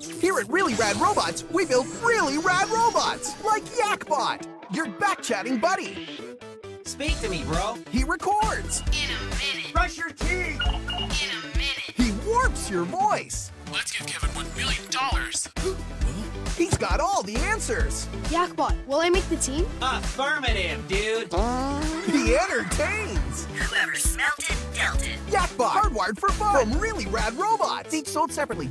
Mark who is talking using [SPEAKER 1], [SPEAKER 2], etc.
[SPEAKER 1] Here at Really Rad Robots, we build really rad robots, like Yakbot, your back-chatting buddy.
[SPEAKER 2] Speak to me, bro.
[SPEAKER 1] He records.
[SPEAKER 3] In a minute.
[SPEAKER 2] Brush your teeth.
[SPEAKER 3] In a minute.
[SPEAKER 1] He warps your voice.
[SPEAKER 4] Let's give Kevin one million dollars.
[SPEAKER 1] He's got all the answers.
[SPEAKER 5] Yakbot, will I make the team?
[SPEAKER 2] Affirmative, dude.
[SPEAKER 1] He entertains.
[SPEAKER 3] Whoever smelt it, dealt it.
[SPEAKER 1] Yakbot, hardwired for fun from Really Rad Robots, each sold separately.